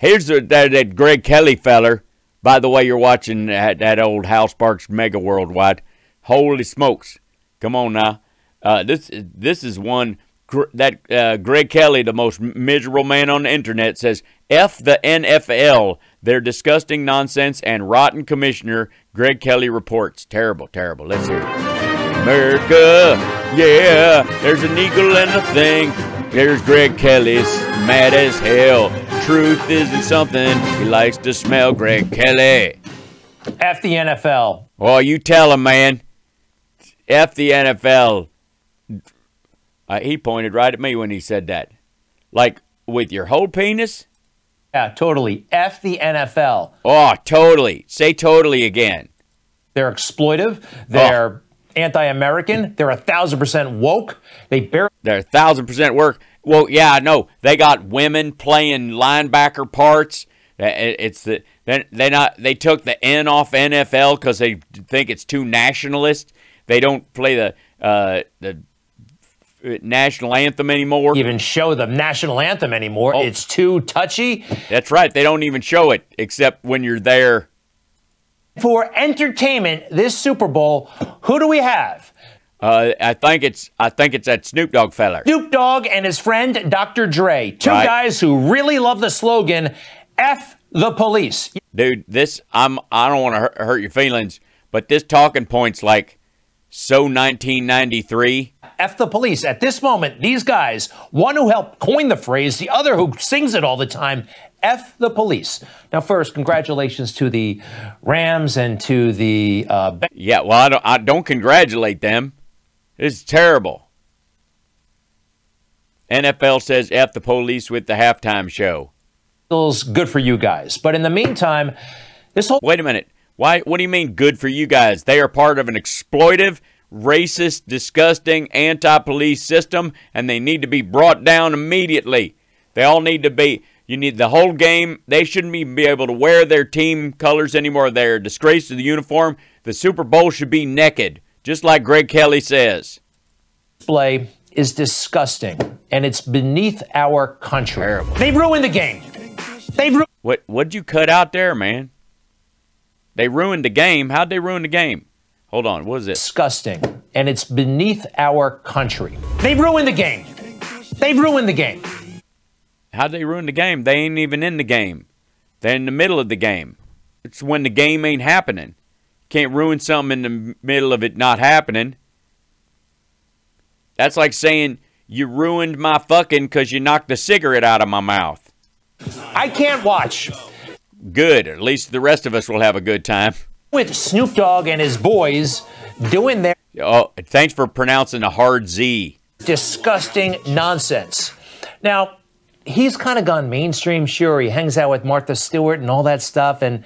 Here's that, that Greg Kelly feller. By the way, you're watching that, that old Hal Sparks Mega Worldwide. Holy smokes! Come on now. Uh, this this is one that uh, Greg Kelly, the most miserable man on the internet, says F the NFL. Their disgusting nonsense and rotten commissioner. Greg Kelly reports. Terrible, terrible. Let's hear it. America, yeah, there's an eagle and a thing. There's Greg Kelly's mad as hell. Truth isn't something he likes to smell. Greg Kelly. F the NFL. Oh, you tell him, man. F the NFL. Uh, he pointed right at me when he said that. Like, with your whole penis? Yeah, totally. F the NFL. Oh, totally. Say totally again. They're exploitive. They're oh anti-American. They're a thousand percent woke. They barely. They're a thousand percent work. Well, yeah, I know. They got women playing linebacker parts. It's the they they not they took the N off NFL because they think it's too nationalist. They don't play the uh, the national anthem anymore. Even show the national anthem anymore. Oh. It's too touchy. That's right. They don't even show it except when you're there for entertainment this Super Bowl, who do we have? Uh, I think it's I think it's that Snoop Dogg feller. Snoop Dogg and his friend Dr. Dre, two right. guys who really love the slogan "F the police." Dude, this I'm I don't want to hurt your feelings, but this talking point's like so 1993. F the police. At this moment, these guys, one who helped coin the phrase, the other who sings it all the time, F the police. Now, first, congratulations to the Rams and to the. Uh, yeah, well, I don't, I don't congratulate them. It's terrible. NFL says F the police with the halftime show. Feels good for you guys. But in the meantime, this whole. Wait a minute. Why? What do you mean good for you guys? They are part of an exploitive, racist, disgusting, anti police system, and they need to be brought down immediately. They all need to be. You need the whole game. They shouldn't even be able to wear their team colors anymore. They're a disgrace to the uniform. The Super Bowl should be naked, just like Greg Kelly says. Display is disgusting, and it's beneath our country. Terrible. They ruined the game. They ru- what? What'd you cut out there, man? They ruined the game. How'd they ruin the game? Hold on. What is it? Disgusting, and it's beneath our country. They ruined the game. They ruined the game. How'd they ruin the game? They ain't even in the game. They're in the middle of the game. It's when the game ain't happening. Can't ruin something in the middle of it not happening. That's like saying you ruined my fucking because you knocked the cigarette out of my mouth. I can't watch. Good. At least the rest of us will have a good time. With Snoop Dogg and his boys doing their. Oh, thanks for pronouncing a hard Z. Disgusting nonsense. Now, he's kind of gone mainstream. Sure, he hangs out with Martha Stewart and all that stuff, and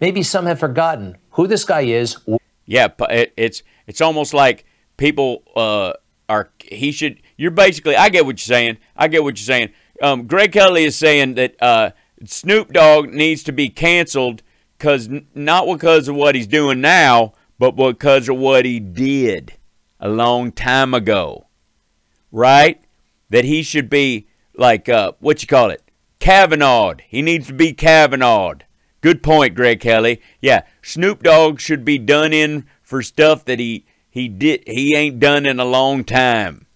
maybe some have forgotten who this guy is. Yeah, it's it's almost like people uh, are. He should. You're basically. I get what you're saying. I get what you're saying. Um, Greg Kelly is saying that uh, Snoop Dogg needs to be canceled because not because of what he's doing now, but because of what he did a long time ago. Right? That he should be like uh, what you call it, Kavanaugh. He needs to be Kavanaugh. Good point, Greg Kelly. Yeah, Snoop Dogg should be done in for stuff that he he did he ain't done in a long time.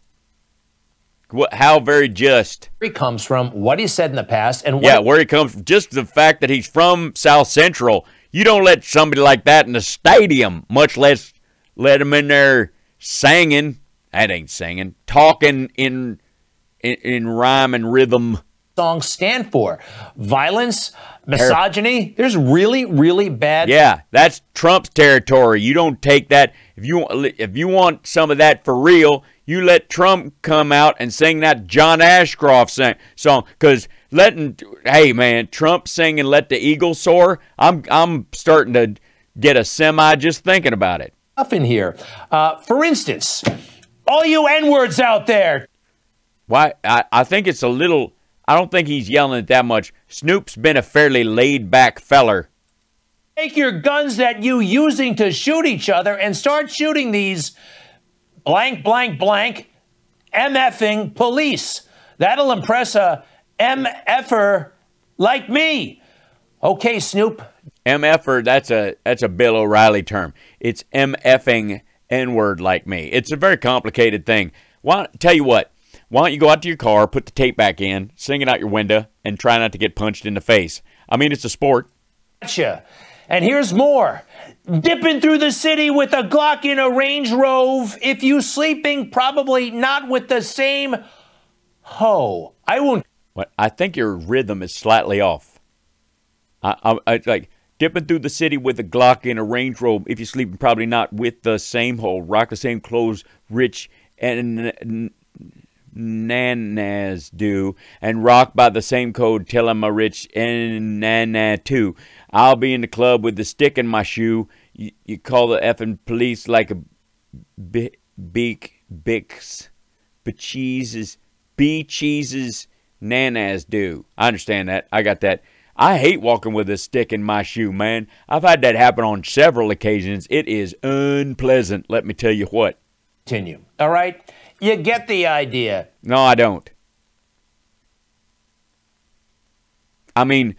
What, how very just. Where he comes from, what he said in the past, and yeah, where he comes from. Just the fact that he's from South Central. You don't let somebody like that in the stadium, much less let him in there singing. That ain't singing. Talking in in, in rhyme and rhythm. Songs stand for violence, misogyny. There's really, really bad. Yeah, that's Trump's territory. You don't take that. If you if you want some of that for real, you let Trump come out and sing that John Ashcroft sing, song. Because letting, hey man, Trump singing "Let the Eagle Soar," I'm I'm starting to get a semi just thinking about it. Up in here, uh, for instance, all you N words out there. Why? I, I think it's a little. I don't think he's yelling it that much. Snoop's been a fairly laid back feller. Take your guns that you using to shoot each other and start shooting these blank, blank, blank MFing police. That'll impress a MFer like me. Okay, Snoop. MFer, that's a that's a Bill O'Reilly term. It's MFing N word like me. It's a very complicated thing. Why tell you what? Why don't you go out to your car, put the tape back in, sing it out your window, and try not to get punched in the face? I mean, it's a sport. Gotcha. And here's more. Dipping through the city with a Glock in a Range Rover. If you sleeping, probably not with the same hoe. I won't. What I think your rhythm is slightly off. I, I, I like dipping through the city with a Glock in a Range Rover. If you're sleeping, probably not with the same hoe. Rock the same clothes, rich and nanas do, and rock by the same code till I'm a rich and too. I'll be in the club with the stick in my shoe. You, you call the effing police like a be, beak bix, cheeses, be cheeses, nanas do. I understand that. I got that. I hate walking with a stick in my shoe, man. I've had that happen on several occasions. It is unpleasant, let me tell you what. Continue. All right? You get the idea. No, I don't. I mean,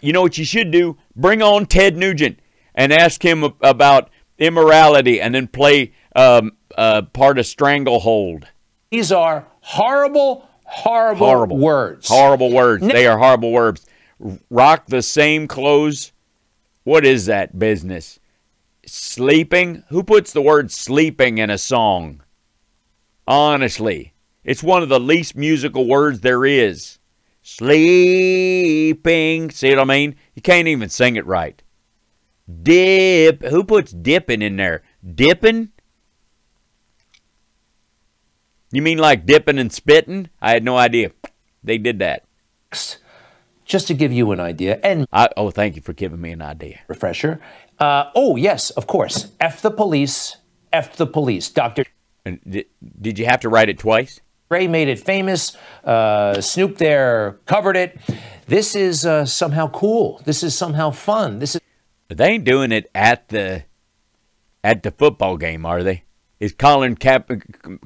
you know what you should do? Bring on Ted Nugent and ask him about immorality and then play um, uh, part of Stranglehold. These are horrible, horrible, horrible words. Horrible words. they are horrible words. Rock the same clothes. What is that business? Sleeping? Who puts the word sleeping in a song? Honestly, it's one of the least musical words there is. Sleeping. See what I mean? You can't even sing it right. Dip. Who puts dipping in there? Dipping? You mean like dipping and spitting? I had no idea. They did that. Just to give you an idea, and I, oh, thank you for giving me an idea. Refresher. Uh, oh yes, of course. F the police. F the police. Doctor. And did, did you have to write it twice? Ray made it famous. Uh, Snoop there covered it. This is uh, somehow cool. This is somehow fun. This is. They ain't doing it at the at the football game, are they? Is Colin Cap,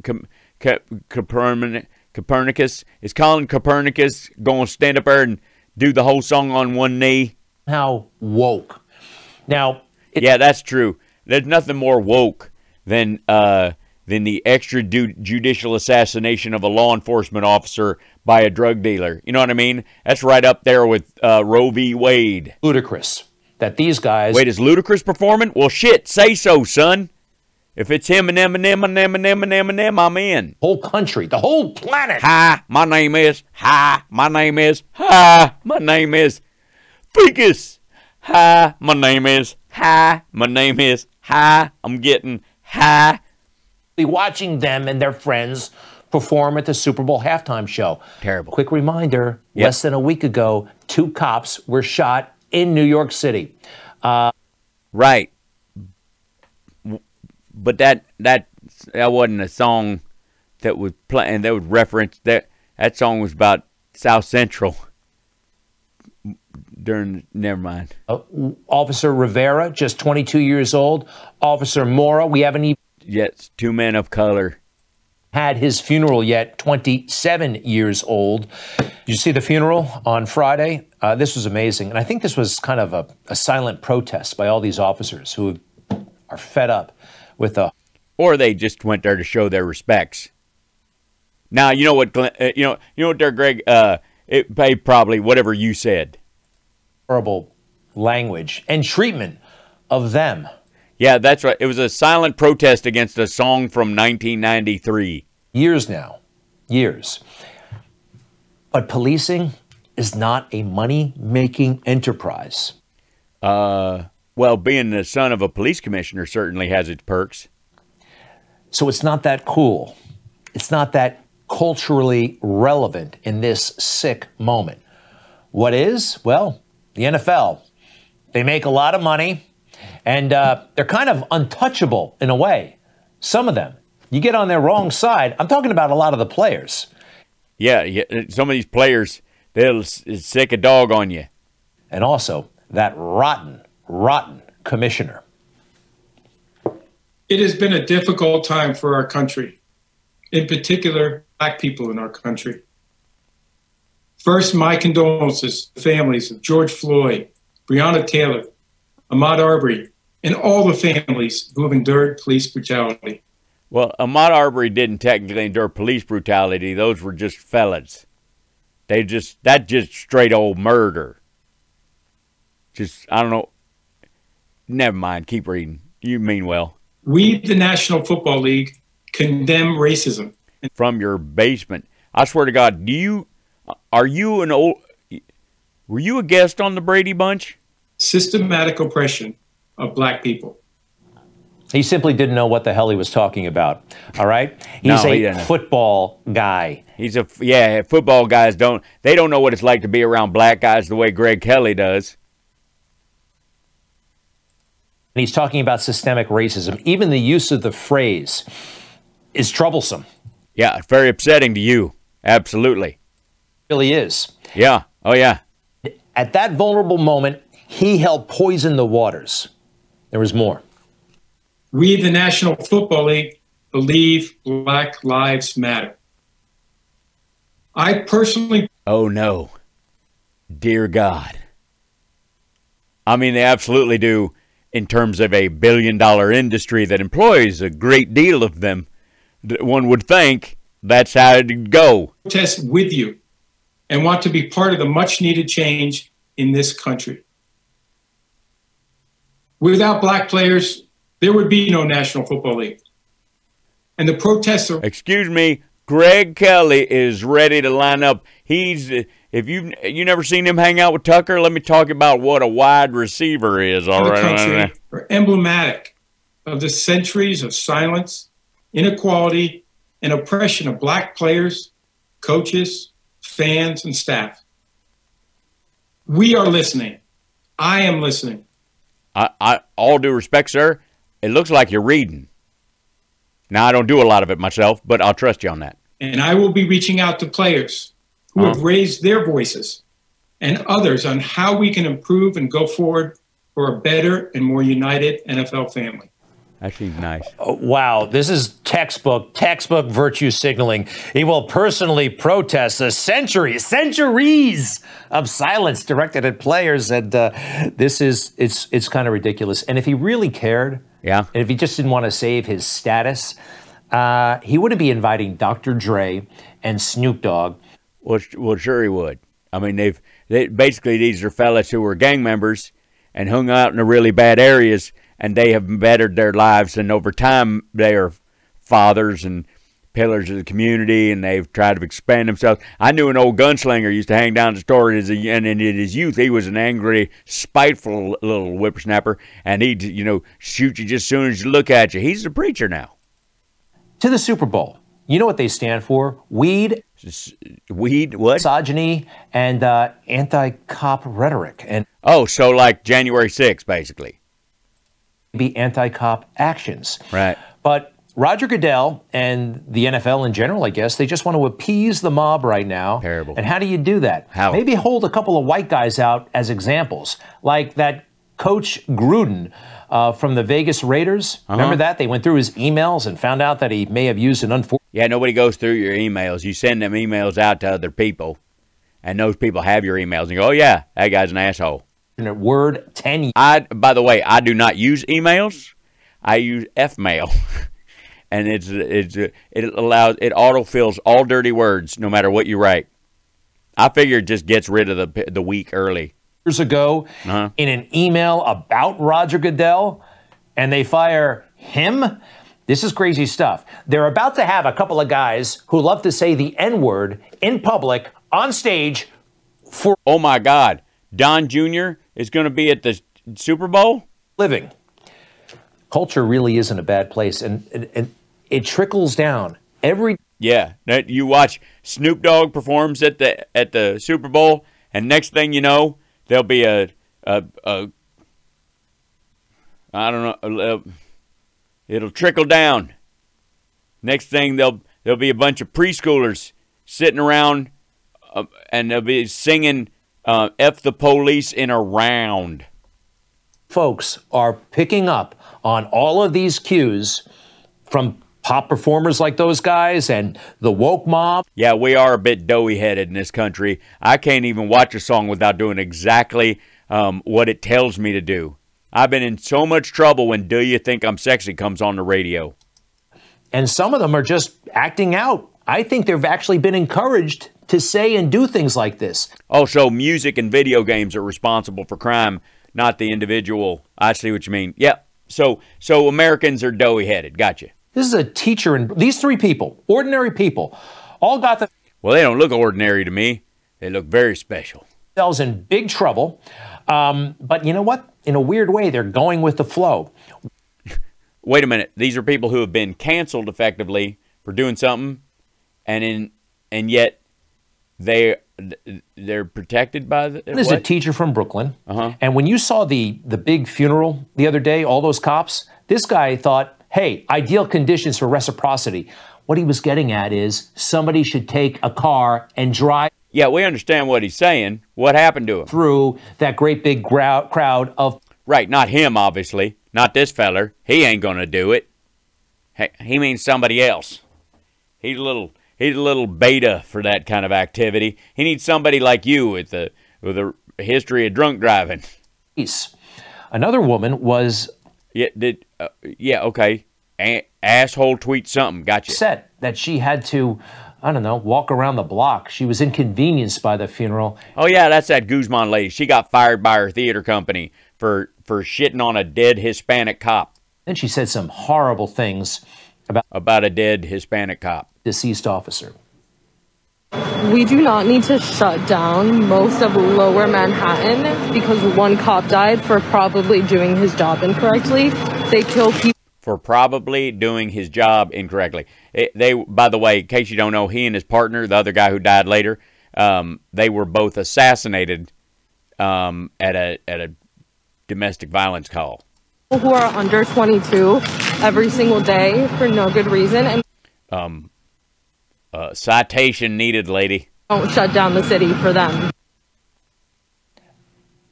Cap, Cap, Copernicus? Is Colin Copernicus going to stand up there and do the whole song on one knee? How woke. Now. yeah, that's true. There's nothing more woke than uh, than the extrajudicial assassination of a law enforcement officer by a drug dealer. You know what I mean? That's right up there with uh, Roe v. Wade. Ludicrous that these guys. Wait, is Ludacris performing? Well, shit, say so, son. If it's him and Eminem and Eminem and Eminem, I'm in. Whole country, the whole planet. Hi, my name is. Hi, my name is. Hi, my name is. Ficus. Hi, my name is. Hi, my name is. Hi, I'm getting high watching them and their friends perform at the Super Bowl halftime show. Terrible. Quick reminder yep. less than a week ago, two cops were shot in New York City. Uh, right. But that that that wasn't a song that was playing that was referenced that that song was about South Central during never mind. Uh, Officer Rivera, just 22 years old. Officer Mora, we haven't even Yes, two men of color. Had his funeral yet, 27 years old. Did you see the funeral on Friday? Uh, this was amazing. And I think this was kind of a, a silent protest by all these officers who are fed up with the. Or they just went there to show their respects. Now, you know what, Glenn, uh, you know, you know what there, Greg? Uh, it paid probably whatever you said. Horrible language and treatment of them. Yeah, that's right. It was a silent protest against a song from 1993. Years now. Years. But policing is not a money making enterprise. Uh, well, being the son of a police commissioner certainly has its perks. So it's not that cool. It's not that culturally relevant in this sick moment. What is? Well, the NFL. They make a lot of money. And uh, they're kind of untouchable in a way. Some of them. You get on their wrong side. I'm talking about a lot of the players. Yeah, yeah some of these players, they'll sick a dog on you. And also that rotten, rotten commissioner. It has been a difficult time for our country, in particular, black people in our country. First, my condolences to the families of George Floyd, Breonna Taylor, Ahmaud Arbery, and all the families who have endured police brutality. Well, Ahmaud Arbery didn't technically endure police brutality. Those were just felons. They just that just straight old murder. Just I don't know. Never mind. Keep reading. You mean well. We, the National Football League, condemn racism. From your basement. I swear to God, do you are you an old were you a guest on the Brady Bunch? Systematic oppression of black people. He simply didn't know what the hell he was talking about. All right? He's No, a didn't. football guy. He's a yeah. Football guys don't they don't know what it's like to be around black guys the way Greg Kelly does. And he's talking about systemic racism. Even the use of the phrase is troublesome. Yeah, very upsetting to you. Absolutely. It really is. Yeah. Oh yeah. At that vulnerable moment, he helped poison the waters. There was more. We, the National Football League, believe Black Lives Matter. I personally Oh no. Dear God. I mean, they absolutely do in terms of a billion dollar industry that employs a great deal of them. One would think that's how it'd go. protest with you and want to be part of the much needed change in this country. Without black players, there would be no National Football League. And the protests are Excuse me, Greg Kelly is ready to line up. He's if you you never seen him hang out with Tucker, let me talk about what a wide receiver is. All the right, country are emblematic of the centuries of silence, inequality, and oppression of black players, coaches, fans, and staff. We are listening. I am listening. I, I all due respect, sir, it looks like you're reading. Now I don't do a lot of it myself, but I'll trust you on that. And I will be reaching out to players who uh-huh. have raised their voices and others on how we can improve and go forward for a better and more united NFL family. Seems nice. Oh, Wow, this is textbook, textbook virtue signaling. He will personally protest the centuries, centuries of silence directed at players, and uh, this is it's it's kind of ridiculous. And if he really cared, Yeah. and if he just didn't want to save his status, uh, he wouldn't be inviting Dr. Dre and Snoop Dogg. Well, well, sure he would. I mean, they've they, basically these are fellas who were gang members and hung out in the really bad areas, and they have bettered their lives, and over time they are fathers and pillars of the community, and they've tried to expand themselves. I knew an old gunslinger used to hang down the store as a, and in his youth he was an angry, spiteful little whippersnapper, and he'd you know shoot you just as soon as you look at you. He's a preacher now. To the Super Bowl. You know what they stand for? Weed, Weed what? misogyny, and uh, anti-cop rhetoric. And Oh, so like January 6th, basically. Be anti-cop actions. Right. But Roger Goodell and the NFL in general, I guess, they just want to appease the mob right now. Terrible. And how do you do that? How? Maybe hold a couple of white guys out as examples, like that coach Gruden uh, from the Vegas Raiders. Uh-huh. Remember that? They went through his emails and found out that he may have used an unfortunate Yeah, nobody goes through your emails. You send them emails out to other people, and those people have your emails and go, "Oh yeah, that guy's an asshole." Word 10. I, by the way, I do not use emails. I use Fmail, and it's it's it allows it autofills all dirty words no matter what you write. I figure it just gets rid of the the week early. years ago Uh-huh. in an email about Roger Goodell and they fire him. This is crazy stuff. They're about to have a couple of guys who love to say the N word in public on stage for Oh my God, Don Jr. is going to be at the Super Bowl. living. Culture really isn't a bad place, and, and, and it trickles down every Yeah, that you watch Snoop Dogg performs at the at the Super Bowl, and next thing you know, there'll be a a, a I don't know, a- a- it'll trickle down. Next thing there'll there'll be a bunch of preschoolers sitting around, uh, and they'll be singing uh, "F the police" in a round. folks are picking up on all of these cues from pop performers like those guys and the woke mob. Yeah, we are a bit doughy headed in this country. I can't even watch a song without doing exactly um, what it tells me to do. I've been in so much trouble when Do You Think I'm Sexy comes on the radio. And some of them are just acting out. I think they've actually been encouraged to say and do things like this. Also, music and video games are responsible for crime, not the individual. I see what you mean. Yep. So so Americans are doughy headed. Gotcha. This is a teacher and these three people, ordinary people, all got the. Well, they don't look ordinary to me. They look very special. themselves in big trouble. Um, but you know what? In a weird way, they're going with the flow. Wait a minute. These are people who have been canceled effectively for doing something, and in and yet they they're protected by the. There's a teacher from Brooklyn, Uh-huh. and when you saw the the big funeral the other day, all those cops, this guy thought, "Hey, ideal conditions for reciprocity." What he was getting at is somebody should take a car and drive yeah, we understand what he's saying. What happened to him? through that great big grou- crowd of Right, not him, obviously. Not this feller. He ain't gonna do it. He, he means somebody else. He's a little he's a little beta for that kind of activity. He needs somebody like you with a with a history of drunk driving. Another woman was Yeah, did uh, yeah, okay. A- asshole tweet something. Gotcha. Said that she had to, I don't know, walk around the block. She was inconvenienced by the funeral. Oh yeah, that's that Guzman lady. She got fired by her theater company for for shitting on a dead Hispanic cop Then she said some horrible things about about a dead Hispanic cop. Deceased officer. We do not need to shut down most of lower Manhattan because one cop died for probably doing his job incorrectly. They kill people. for probably doing his job incorrectly. It, they, by the way, in case you don't know, he and his partner, the other guy who died later, um, they were both assassinated um, at a at a domestic violence call. who are under 22 every single day for no good reason and Uh, citation needed, lady. don't shut down the city for them.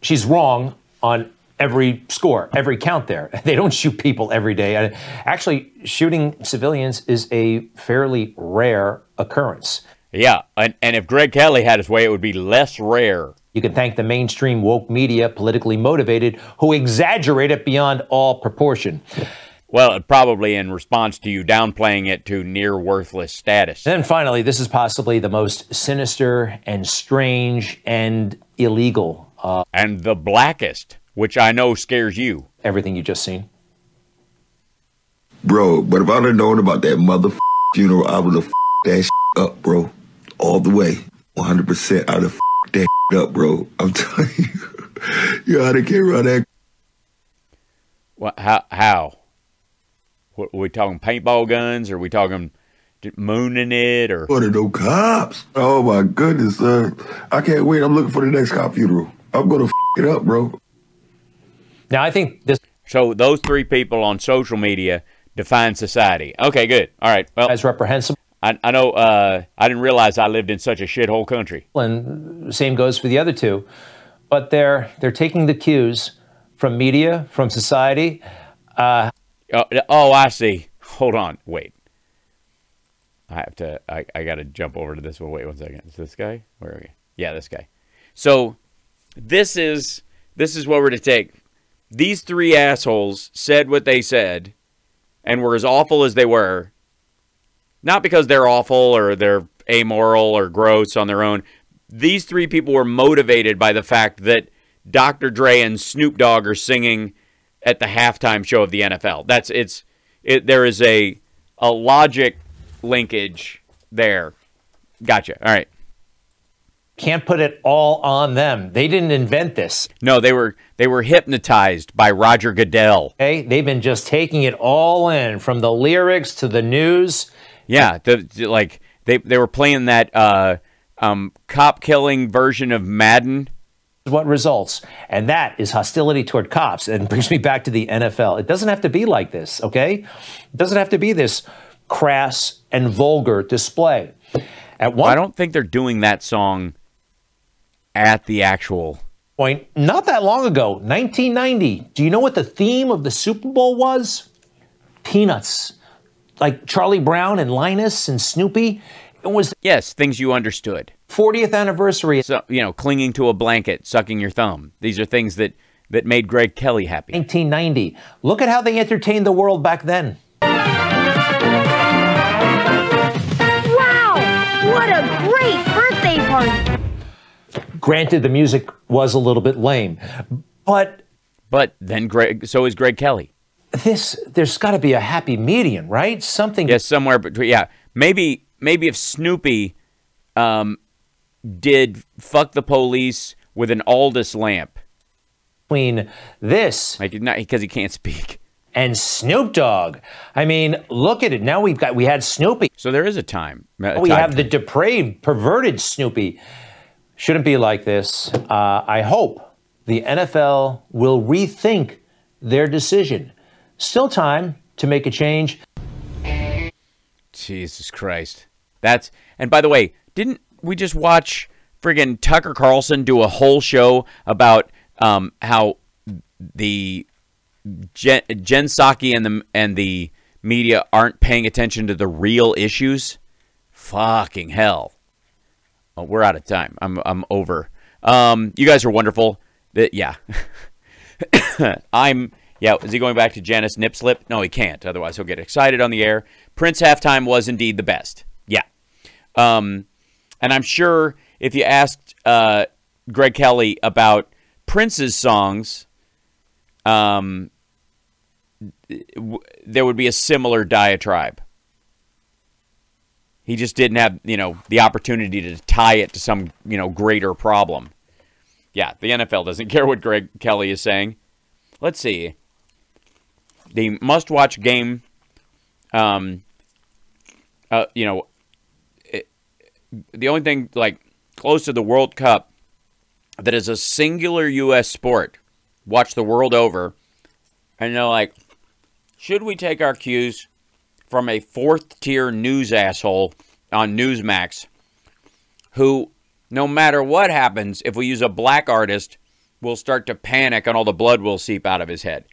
She's wrong on every score, every count there. They don't shoot people every day. Uh, Actually, shooting civilians is a fairly rare occurrence. Yeah, and, and if Greg Kelly had his way, it would be less rare. You can thank the mainstream woke media, politically motivated, who exaggerate it beyond all proportion. Well, probably in response to you downplaying it to near worthless status. And then finally, this is possibly the most sinister and strange and illegal uh, And the blackest, which I know scares you. everything you just seen. Bro, but if I'd have known about that mother funeral, I would have that up, bro. All the way. 100%. I'd have that up, bro. I'm telling you. you I done came around that. What, how? How? What, are we talking paintball guns? Or are we talking mooning it? Or What are no cops? Oh my goodness, son. I can't wait. I'm looking for the next cop funeral. I'm gonna f it up, bro. Now, I think this So those three people on social media define society. Okay, good. All right. Well, is reprehensible, I, I know. Uh, I didn't realize I lived in such a shithole country. and same goes for the other two. But they're they're taking the cues from media, from society. Oh, oh, I see. Hold on. Wait. I have to. I, I got to jump over to this one. Wait one second. Is this guy? Where are we? Yeah, this guy. So this is this is what we're to take. These three assholes said what they said, and were as awful as they were. Not because they're awful or they're amoral or gross on their own. These three people were motivated by the fact that Dr. Dre and Snoop Dogg are singing at the halftime show of the NFL. That's it's it. There is a a logic linkage there. Gotcha. All right. Can't put it all on them. They didn't invent this. No, they were they were hypnotized by Roger Goodell. Okay, they've been just taking it all in, from the lyrics to the news. Yeah, the, the- like they they were playing that uh, um, cop killing version of Madden. What results. And that is hostility toward cops. And brings me back to the NFL. It doesn't have to be like this, okay? It doesn't have to be this crass and vulgar display. At one I don't think they're doing that song at the actual. point, not that long ago, 1990, do you know what the theme of the Super Bowl was? Peanuts. like Charlie Brown and Linus and Snoopy. It was Yes, things you understood. 40th anniversary So, you know, clinging to a blanket, sucking your thumb. These are things that that made Greg Kelly happy. 1990. Look at how they entertained the world back then. Wow! What a great birthday party! Granted, the music was a little bit lame, but But then Greg so is Greg Kelly. this there's got to be a happy median, right? Something Yes, somewhere between. Yeah, maybe maybe if Snoopy um, did fuck the police with an Aldis lamp, between this like not because he can't speak. and Snoop Dogg. I mean, look at it. Now we've got we had Snoopy. So there is a time. a We time- have the depraved, perverted Snoopy. Shouldn't be like this. Uh, I hope the NFL will rethink their decision. Still time to make a change. Jesus Christ. That's and by the way, didn't we just watch friggin' Tucker Carlson do a whole show about um, how the Jen, Jen Psaki and the and the media aren't paying attention to the real issues? Fucking hell. Oh, we're out of time. I'm I'm over. Um, you guys are wonderful. That yeah. I'm yeah. Is he going back to Janice Nipslip? No, he can't. Otherwise, he'll get excited on the air. Prince halftime was indeed the best. Yeah. Um, and I'm sure if you asked uh, Greg Kelly about Prince's songs, um, there would be a similar diatribe. He just didn't have, you know, the opportunity to tie it to some, you know, greater problem. Yeah, the NFL doesn't care what Greg Kelly is saying. Let's see. The must-watch game, um, uh, you know, the only thing like close to the World Cup that is a singular U.S. sport, watch the world over, and they're like, should we take our cues from a fourth-tier news asshole on Newsmax, who, no matter what happens, if we use a black artist, will start to panic and all the blood will seep out of his head.